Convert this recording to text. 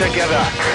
together.